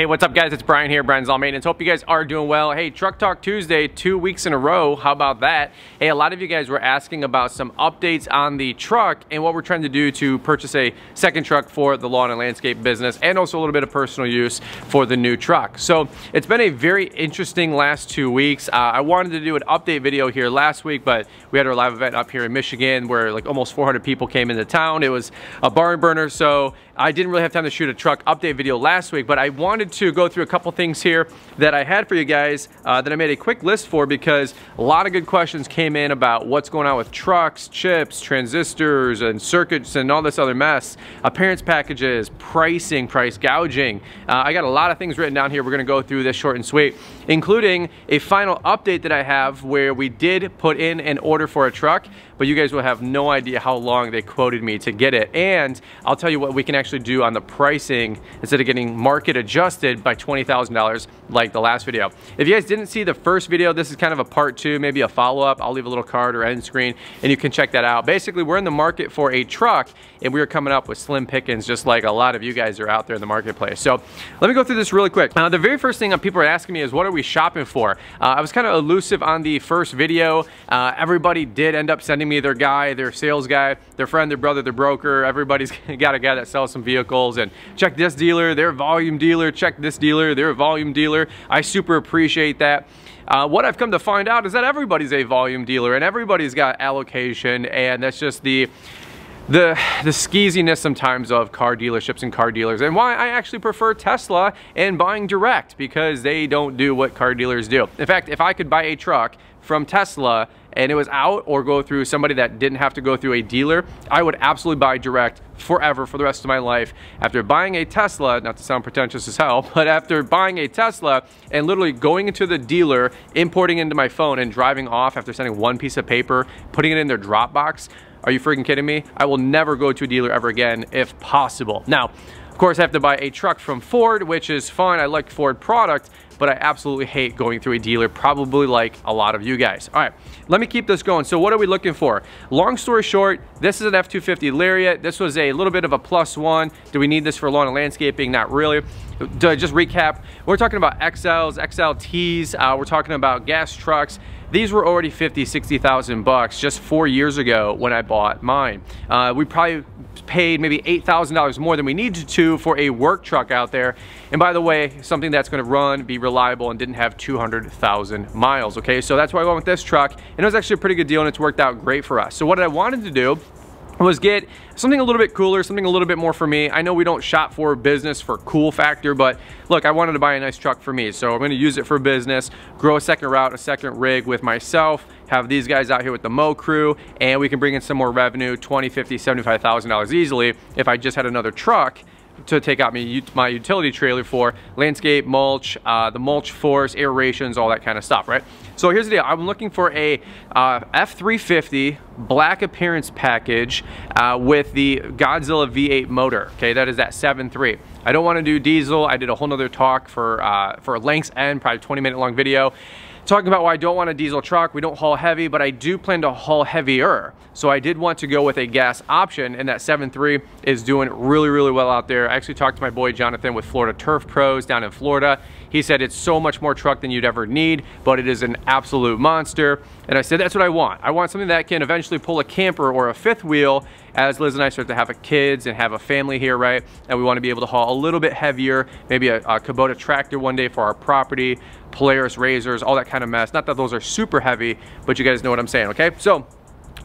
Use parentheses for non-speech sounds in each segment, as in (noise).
Hey, what's up guys? It's Brian here, Brian's Lawn Maintenance. Hope you guys are doing well. Hey, Truck Talk Tuesday, two weeks in a row. How about that? Hey, a lot of you guys were asking about some updates on the truck and what we're trying to do to purchase a second truck for the lawn and landscape business and also a little bit of personal use for the new truck. So it's been a very interesting last two weeks. Uh, I wanted to do an update video here last week, but we had our live event up here in Michigan where like almost 400 people came into town. It was a barn burner, so I didn't really have time to shoot a truck update video last week, but I wanted to go through a couple things here that I had for you guys uh, that I made a quick list for because a lot of good questions came in about what's going on with trucks, chips, transistors, and circuits, and all this other mess. Appearance packages, pricing, price gouging. Uh, I got a lot of things written down here. We're gonna go through this short and sweet, including a final update that I have where we did put in an order for a truck, but you guys will have no idea how long they quoted me to get it. And I'll tell you what we can actually do on the pricing instead of getting market adjusted by $20,000 like the last video. If you guys didn't see the first video, this is kind of a part two, maybe a follow-up. I'll leave a little card or end screen and you can check that out. Basically, we're in the market for a truck and we are coming up with slim pickings just like a lot of you guys are out there in the marketplace. So let me go through this really quick. Uh, the very first thing that people are asking me is what are we shopping for? Uh, I was kind of elusive on the first video. Uh, everybody did end up sending me their guy, their sales guy, their friend, their brother, their broker. Everybody's (laughs) got a guy that sells some vehicles and check this dealer, their volume dealer, check this dealer, their volume dealer. I super appreciate that. Uh, what I've come to find out is that everybody's a volume dealer and everybody's got allocation and that's just the the the skeeziness sometimes of car dealerships and car dealers and why I actually prefer Tesla and buying direct because they don't do what car dealers do. In fact, if I could buy a truck from Tesla and it was out or go through somebody that didn't have to go through a dealer, I would absolutely buy direct forever for the rest of my life. After buying a Tesla, not to sound pretentious as hell, (laughs) but after buying a Tesla and literally going into the dealer, importing into my phone and driving off after sending one piece of paper, putting it in their Dropbox, are you freaking kidding me? I will never go to a dealer ever again if possible. Now, of course, I have to buy a truck from Ford, which is fine. I like Ford product, but I absolutely hate going through a dealer, probably like a lot of you guys. All right, let me keep this going. So what are we looking for? Long story short, this is an F-250 Lariat. This was a little bit of a plus one. Do we need this for lawn and landscaping? Not really. Just recap, we're talking about XLs, XLTs, uh, we're talking about gas trucks, these were already 50, 60,000 bucks just four years ago when I bought mine. Uh, we probably paid maybe $8,000 more than we needed to for a work truck out there. And by the way, something that's gonna run, be reliable, and didn't have 200,000 miles, okay? So that's why I went with this truck, and it was actually a pretty good deal, and it's worked out great for us. So what I wanted to do was get something a little bit cooler, something a little bit more for me. I know we don't shop for business for cool factor, but look, I wanted to buy a nice truck for me. So I'm gonna use it for business, grow a second route, a second rig with myself, have these guys out here with the Mo crew, and we can bring in some more revenue, 20, 50, $75,000 easily if I just had another truck to take out my, utility trailer for landscape, mulch, uh, the mulch force, aerations, all that kind of stuff, right? So here's the deal. I'm looking for a uh, F350 black appearance package uh, with the Godzilla V8 motor, okay? That is that 7.3. I don't want to do diesel. I did a whole nother talk for, uh, for lengths end, probably 20 minute long video talking about why I don't want a diesel truck. We don't haul heavy, but I do plan to haul heavier. So I did want to go with a gas option and that 7.3 is doing really, really well out there. I actually talked to my boy Jonathan with Florida Turf Pros down in Florida. He said it's so much more truck than you'd ever need, but it is an absolute monster. And I said, that's what I want. I want something that can eventually pull a camper or a fifth wheel as Liz and I start to have kids and have a family here, right? And we want to be able to haul a little bit heavier, maybe a, a Kubota tractor one day for our property, Polaris RZRs, all that kind of mess. Not that those are super heavy, but you guys know what I'm saying, okay? So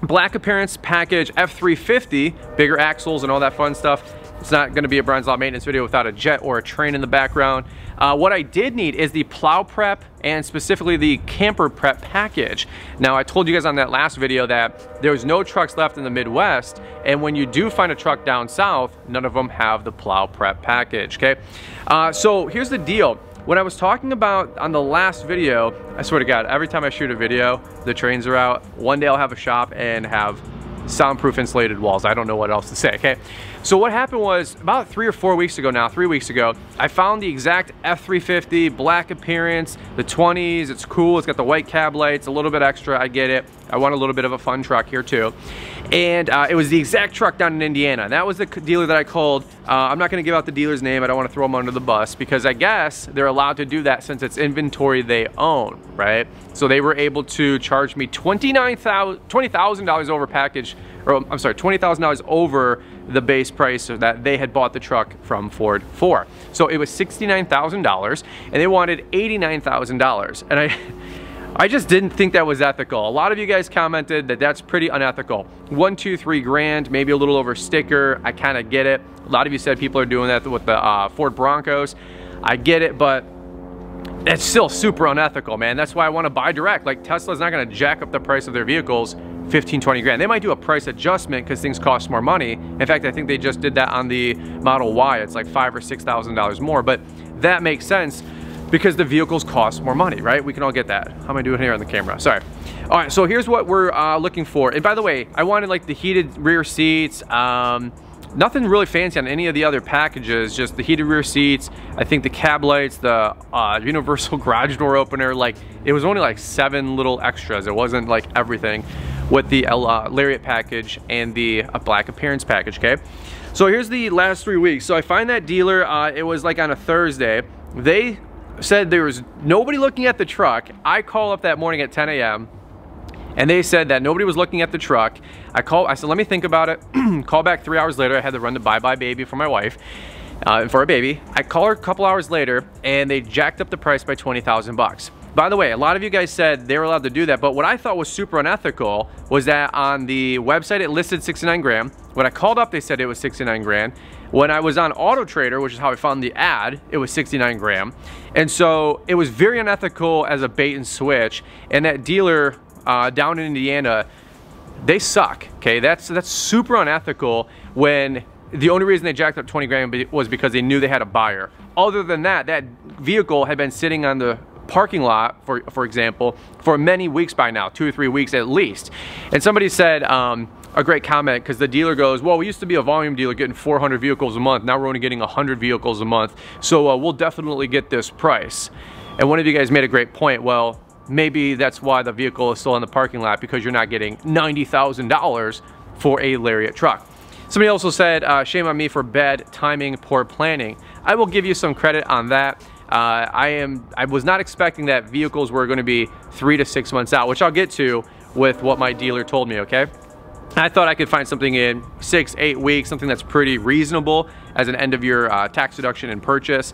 black appearance package F350, bigger axles and all that fun stuff. It's not gonna be a Brian's Lawn Maintenance video without a jet or a train in the background. Uh, what I did need is the plow prep and specifically the camper prep package. Now I told you guys on that last video that there's no trucks left in the Midwest and when you do find a truck down south, none of them have the plow prep package, okay? Uh, so here's the deal. What I was talking about on the last video, I swear to God, every time I shoot a video, the trains are out. One day I'll have a shop and have soundproof insulated walls. I don't know what else to say, okay? So what happened was about three or four weeks ago now, three weeks ago, I found the exact F350 black appearance, the 20s, it's cool, it's got the white cab lights, a little bit extra, I get it. I want a little bit of a fun truck here too. And uh, it was the exact truck down in Indiana. That was the dealer that I called uh, I'm not gonna give out the dealer's name. I don't wanna throw them under the bus because I guess they're allowed to do that since it's inventory they own, right? So they were able to charge me $20,000 over package, or I'm sorry, $20,000 over the base price that they had bought the truck from Ford for. So it was $69,000 and they wanted $89,000. And I, (laughs) I just didn't think that was ethical. A lot of you guys commented that that's pretty unethical. One, two, three grand, maybe a little over sticker. I kind of get it. A lot of you said people are doing that with the uh, Ford Broncos. I get it, but it's still super unethical, man. That's why I want to buy direct. Like Tesla's not going to jack up the price of their vehicles 15, 20 grand. They might do a price adjustment because things cost more money. In fact, I think they just did that on the Model Y. It's like five or $6,000 more, but that makes sense because the vehicles cost more money, right? We can all get that. How am I doing here on the camera? Sorry. All right, so here's what we're uh, looking for. And by the way, I wanted like the heated rear seats, um, nothing really fancy on any of the other packages, just the heated rear seats, I think the cab lights, the uh, universal (laughs) garage door opener, like it was only like seven little extras. It wasn't like everything with the uh, Lariat package and the uh, black appearance package, okay? So here's the last three weeks. So I find that dealer, uh, it was like on a Thursday. They said there was nobody looking at the truck. I call up that morning at 10 a.m. and they said that nobody was looking at the truck. I call, I said, let me think about it. (clears throat) call back three hours later. I had to run the bye-bye baby for my wife. Uh, for a baby. I call her a couple hours later and they jacked up the price by 20,000 bucks. By the way, a lot of you guys said they were allowed to do that, but what I thought was super unethical was that on the website it listed 69 grand. When I called up, they said it was 69 grand. When I was on Auto Trader, which is how I found the ad, it was 69 grand. And so it was very unethical as a bait and switch. And that dealer uh, down in Indiana, they suck, okay? That's, that's super unethical when the only reason they jacked up 20 grand was because they knew they had a buyer. Other than that, that vehicle had been sitting on the parking lot, for, for example, for many weeks by now, two or three weeks at least. And somebody said, um, a great comment because the dealer goes, well, we used to be a volume dealer getting 400 vehicles a month. Now we're only getting 100 vehicles a month. So uh, we'll definitely get this price. And one of you guys made a great point. Well, maybe that's why the vehicle is still in the parking lot because you're not getting $90,000 for a Lariat truck. Somebody also said, uh, shame on me for bad timing, poor planning. I will give you some credit on that. Uh, I am. I was not expecting that vehicles were going to be three to six months out, which I'll get to with what my dealer told me, okay? I thought I could find something in six, eight weeks, something that's pretty reasonable as an end of year uh, tax deduction and purchase.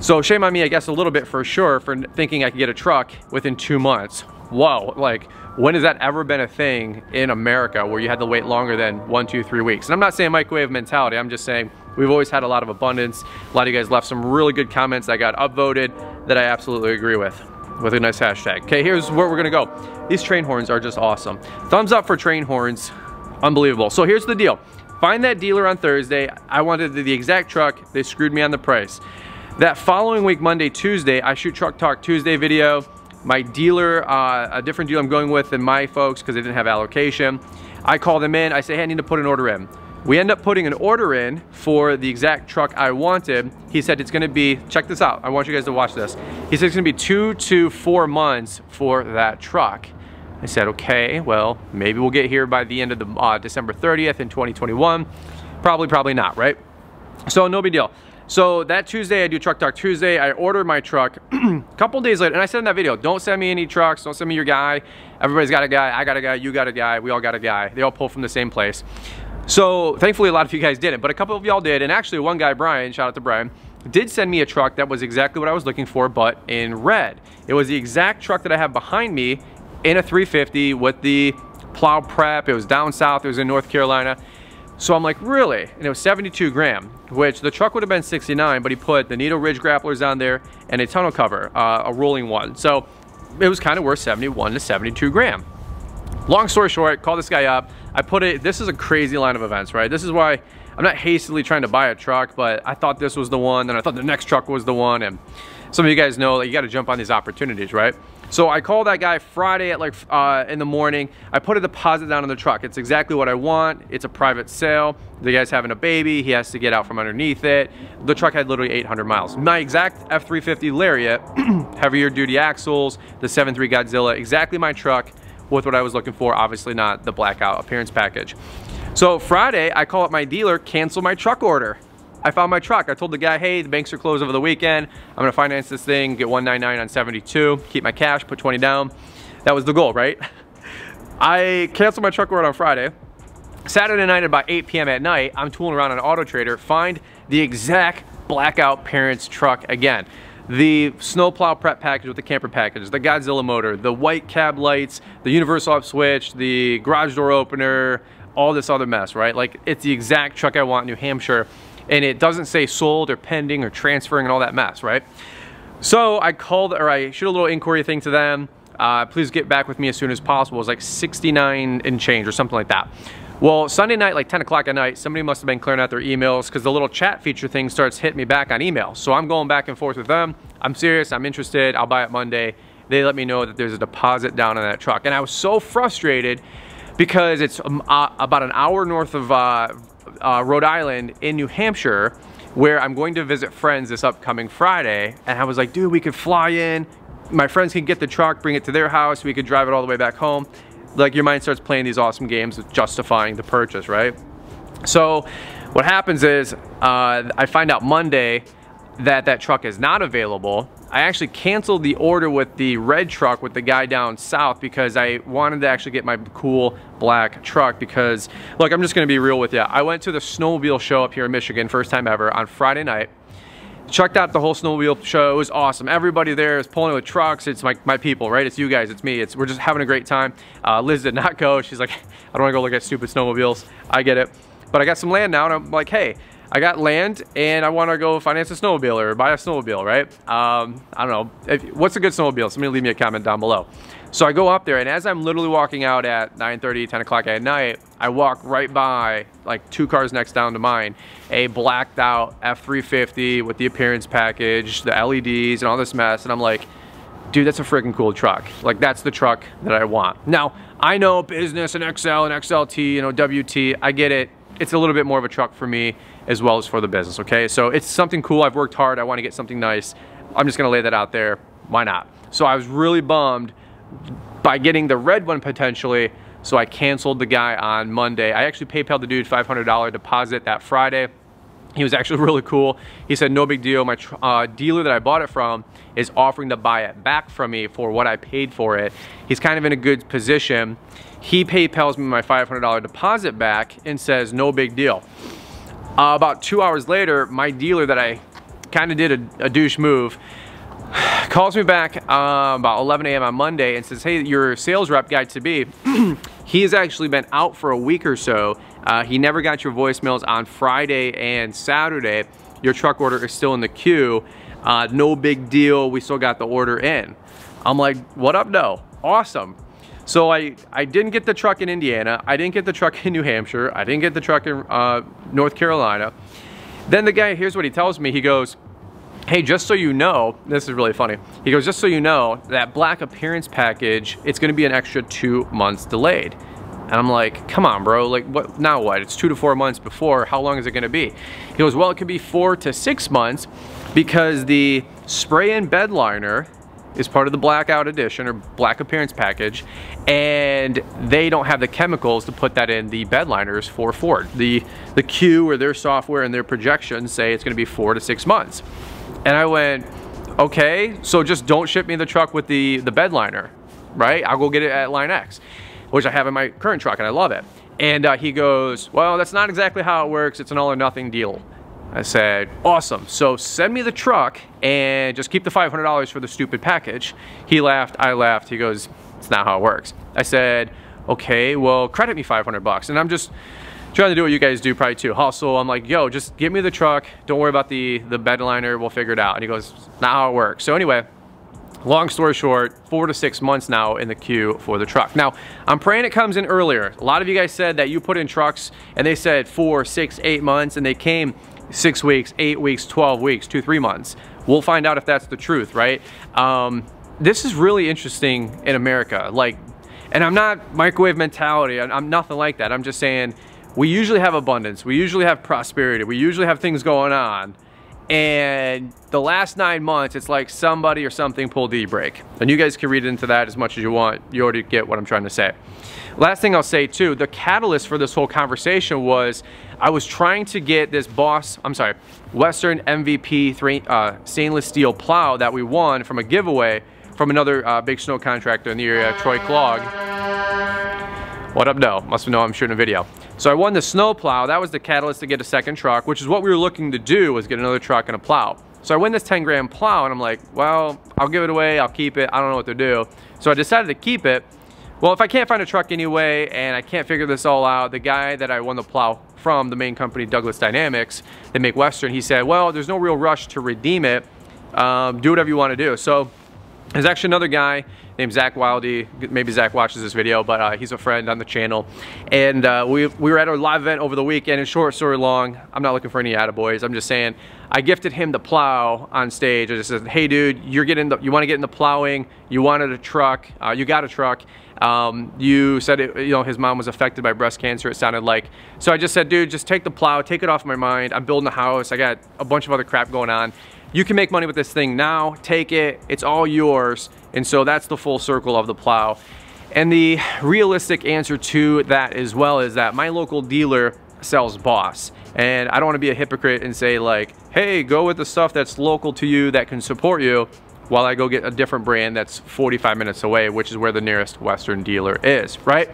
So shame on me, I guess a little bit for sure for thinking I could get a truck within two months. Whoa, like when has that ever been a thing in America where you had to wait longer than one, two, three weeks? And I'm not saying microwave mentality, I'm just saying we've always had a lot of abundance. A lot of you guys left some really good comments that got upvoted that I absolutely agree with with a nice hashtag. Okay, here's where we're gonna go. These train horns are just awesome. Thumbs up for train horns. Unbelievable. So here's the deal. Find that dealer on Thursday. I wanted the exact truck. They screwed me on the price. That following week, Monday, Tuesday, I shoot Truck Talk Tuesday video. My dealer, uh, a different deal I'm going with than my folks because they didn't have allocation. I call them in. I say, hey, I need to put an order in. We end up putting an order in for the exact truck I wanted. He said it's gonna be, check this out. I want you guys to watch this. He said it's gonna be two to four months for that truck. I said, okay, well, maybe we'll get here by the end of the uh, December 30th in 2021. Probably, probably not, right? So no big deal. So that Tuesday, I do Truck Talk Tuesday. I order my truck a (clears throat) couple days later, and I said in that video, don't send me any trucks, don't send me your guy. Everybody's got a guy, I got a guy, you got a guy, we all got a guy. They all pull from the same place. So thankfully a lot of you guys didn't, but a couple of y'all did, and actually one guy, Brian, shout out to Brian, did send me a truck that was exactly what I was looking for, but in red. It was the exact truck that I have behind me in a 350 with the plow prep. It was down south, it was in North Carolina. So I'm like, really? And it was 72 gram, which the truck would have been 69, but he put the Nitto Ridge Grapplers on there and a tonneau cover, uh, a rolling one. So it was kind of worth 71 to 72 gram. Long story short, call this guy up. I put it, this is a crazy line of events, right? This is why I'm not hastily trying to buy a truck, but I thought this was the one, and I thought the next truck was the one, and some of you guys know that you gotta jump on these opportunities, right? So I call that guy Friday at like uh, in the morning. I put a deposit down on the truck. It's exactly what I want. It's a private sale. The guy's having a baby. He has to get out from underneath it. The truck had literally 800 miles. My exact F350 Lariat, (clears throat) heavier duty axles, the 7.3 Godzilla, exactly my truck with what I was looking for. Obviously not the blackout appearance package. So Friday, I call up my dealer, cancel my truck order. I found my truck. I told the guy, hey, the banks are closed over the weekend. I'm gonna finance this thing, get 199 on 72, keep my cash, put 20 down. That was the goal, right? (laughs) I canceled my truck order on Friday. Saturday night at about 8 p.m. at night, I'm tooling around on Auto Trader, find the exact blackout parents truck again. The snowplow prep package with the camper package, the Godzilla motor, the white cab lights, the universal up switch, the garage door opener, all this other mess, right? Like it's the exact truck I want in New Hampshire and it doesn't say sold or pending or transferring and all that mess, right? So I called, or I shoot a little inquiry thing to them. Uh, please get back with me as soon as possible. It was like 69 and change or something like that. Well, Sunday night, like 10 o'clock at night, somebody must have been clearing out their emails because the little chat feature thing starts hitting me back on email. So I'm going back and forth with them. I'm serious, I'm interested, I'll buy it Monday. They let me know that there's a deposit down on that truck. And I was so frustrated because it's um, uh, about an hour north of uh, uh, Rhode Island in New Hampshire where I'm going to visit friends this upcoming Friday. And I was like, dude, we could fly in. My friends can get the truck, bring it to their house. We could drive it all the way back home. Like your mind starts playing these awesome games of justifying the purchase, right? So what happens is uh, I find out Monday that that truck is not available I actually canceled the order with the red truck with the guy down south because I wanted to actually get my cool black truck because, look, I'm just gonna be real with you. I went to the snowmobile show up here in Michigan, first time ever, on Friday night. Checked out the whole snowmobile show, it was awesome. Everybody there is pulling with trucks, it's my, my people, right? It's you guys, it's me, it's, we're just having a great time. Uh, Liz did not go, she's like, (laughs) I don't wanna go look at stupid snowmobiles. I get it. But I got some land now and I'm like, hey, I got land and I want to go finance a snowmobile or buy a snowmobile, right? Um, I don't know. If, what's a good snowmobile? Somebody leave me a comment down below. So I go up there and as I'm literally walking out at 9.30, 10 o'clock at night, I walk right by, like two cars next down to mine, a blacked out F-350 with the appearance package, the LEDs and all this mess. And I'm like, dude, that's a freaking cool truck. Like that's the truck that I want. Now, I know business and XL and XLT, you know, WT, I get it. It's a little bit more of a truck for me as well as for the business, okay? So it's something cool. I've worked hard. I want to get something nice. I'm just to lay that out there. Why not? So I was really bummed by getting the red one potentially, so I canceled the guy on Monday. I actually PayPal the dude $500 deposit that Friday. He was actually (laughs) really cool. He said, no big deal. My uh, dealer that I bought it from is offering to buy it back from me for what I paid for it. He's kind of in a good position. He PayPals me my $500 deposit back and says, no big deal. Uh, about two hours later, my dealer that I kind of did a, a, douche move (sighs) calls me back uh, about 11 a.m. on Monday and says, hey, your sales rep guy to be, (clears throat) he has actually been out for a week or so. Uh, he never got your voicemails on Friday and Saturday. Your truck order is still in the queue. Uh, no big deal, we still got the order in. I'm like, what up, no? Awesome. So I, I didn't get the truck in Indiana. I didn't get the truck in New Hampshire. I didn't get the truck in uh, North Carolina. Then the guy, here's what he tells me. He goes, hey, just so you know, this is really funny. He goes, just so you know, that black appearance package, it's gonna be an extra two months delayed. And I'm like, come on, bro, like what, now what? It's two to four months before, how long is it gonna be? He goes, well, it could be four to six months because the spray and bed liner is part of the blackout edition or black appearance package and they don't have the chemicals to put that in the bed liners for Ford. The, the Q or their software and their projections say it's gonna be four to six months. And I went, okay, so just don't ship me the truck with the, the bed liner, right? I'll go get it at Line X, which I have in my current truck and I love it. And uh, he goes, well, that's not exactly how it works. It's an all or nothing deal. I said, awesome. So send me the truck and just keep the $500 for the stupid package. He laughed, I laughed. He goes, it's not how it works. I said, okay, well, credit me 500 bucks. And I'm just trying to do what you guys do probably too. Hustle, I'm like, yo, just give me the truck. Don't worry about the, the bed liner. We'll figure it out. And he goes, not how it works. So anyway, long story short, four to six months now in the queue for the truck. Now, I'm praying it comes in earlier. A lot of you guys said that you put in trucks and they said four, six, eight months and they came six weeks, eight weeks, 12 weeks, two, three months. We'll find out if that's the truth, right? Um, this is really interesting in America. Like, and I'm not microwave mentality. I'm nothing like that. I'm just saying we usually have abundance. We usually have prosperity. We usually have things going on. And the last nine months, it's like somebody or something pulled the brake. And you guys can read into that as much as you want. You already get what I'm trying to say. Last thing I'll say too, the catalyst for this whole conversation was I was trying to get this Boss, I'm sorry, Western MVP three, uh, stainless steel plow that we won from a giveaway from another uh, big snow contractor in the area, Troy Clog. What up, no? Must know I'm shooting a video. So I won the snow plow. That was the catalyst to get a second truck, which is what we were looking to do was get another truck and a plow. So I win this 10 grand plow and I'm like, well, I'll give it away, I'll keep it, I don't know what to do. So I decided to keep it. Well, if I can't find a truck anyway and I can't figure this all out, the guy that I won the plow from, the main company, Douglas Dynamics, they make Western, he said, well, there's no real rush to redeem it. Um, do whatever you want to do. So there's actually another guy named Zach Wildy. Maybe Zach watches this video, but uh, he's a friend on the channel. And uh, we, we were at a live event over the weekend, and short story long, I'm not looking for any attaboys. I'm just saying, I gifted him the plow on stage. I just said, hey dude, you're getting the, you want to get into plowing, you wanted a truck, uh, you got a truck. Um, you said it, you know his mom was affected by breast cancer. It sounded like so. I just said, dude, just take the plow, take it off my mind. I'm building a house. I got a bunch of other crap going on you can make money with this thing now, take it, it's all yours. And so that's the full circle of the plow. And the realistic answer to that as well is that my local dealer sells Boss. And I don't wanna be a hypocrite and say like, hey, go with the stuff that's local to you that can support you while I go get a different brand that's 45 minutes away, which is where the nearest Western dealer is, right?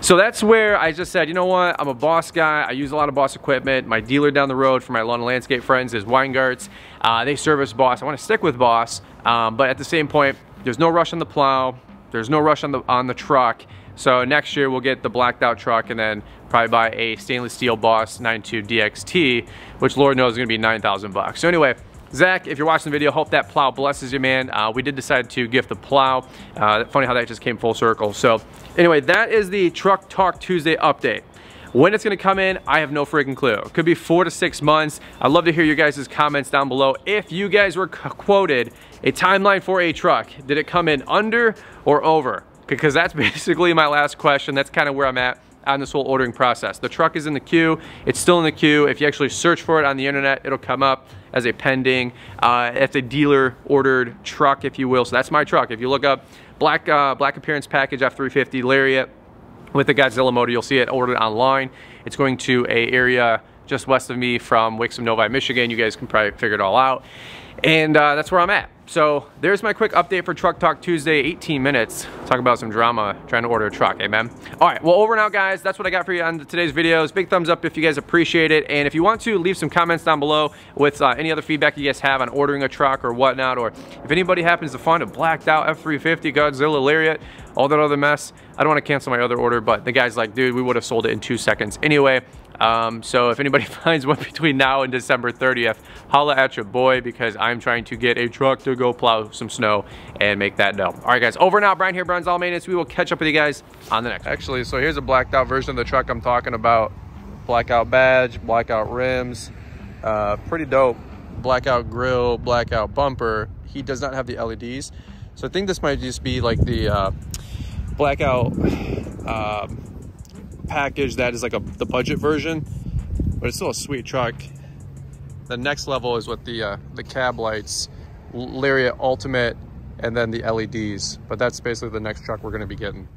So that's where I just said, you know what, I'm a Boss guy, I use a lot of Boss equipment. My dealer down the road for my lawn and landscape friends is Weingartz. Uh, they service Boss, I wanna stick with Boss, um, but at the same point, there's no rush on the plow, there's no rush on the, on the truck, so next year we'll get the blacked out truck and then probably buy a stainless steel Boss 92 DXT, which Lord knows is gonna be 9,000 bucks. So anyway, Zach, if you're watching the video, hope that plow blesses you, man. Uh, we did decide to gift the plow. Uh, funny how that just came full circle. So anyway, that is the Truck Talk Tuesday update. When it's gonna come in, I have no freaking clue. It could be four to six months. I'd love to hear your guys' comments down below. If you guys were quoted a timeline for a truck, did it come in under or over? Because that's (laughs) basically my last question. That's kind of where I'm at on this whole ordering process. The truck is in the queue, it's still in the queue. If you actually search for it on the internet, it'll come up as a pending. Uh, it's a dealer ordered truck, if you will. So that's my truck. If you look up black, uh, black appearance package F350 Lariat with the Godzilla motor, you'll see it ordered online. It's going to a area just west of me from Wixom Novi, Michigan. You guys can probably figure it all out. And uh, that's where I'm at. So there's my quick update for Truck Talk Tuesday, 18 minutes. Talk about some drama trying to order a truck, amen? All right, well over now guys, that's what I got for you on today's videos. Big thumbs up if you guys appreciate it. And if you want to, leave some comments down below with uh, any other feedback you guys have on ordering a truck or whatnot. Or if anybody happens to find a blacked out F350 Godzilla Lariat, all that other mess, I don't want to cancel my other order, but the guy's like, dude, we would have sold it in two seconds. Anyway, um, so if anybody (laughs) finds one between now and December 30th, holla at your boy because I'm trying to get a truck to go plow some snow and make that dough. All right, guys, over out. Brian here, Brian's Lawn Maintenance. We will catch up with you guys on the next. Actually, so here's a blacked out version of the truck I'm talking about. Blackout badge, blackout rims, uh, pretty dope. Blackout grill, blackout bumper. He does not have the LEDs. So I think this might just be like the uh, blackout um, package that is like a the budget version, but it's still a sweet truck. The next level is with the uh, the cab lights, Lariat Ultimate, and then the LEDs. But that's basically the next truck we're gonna be getting.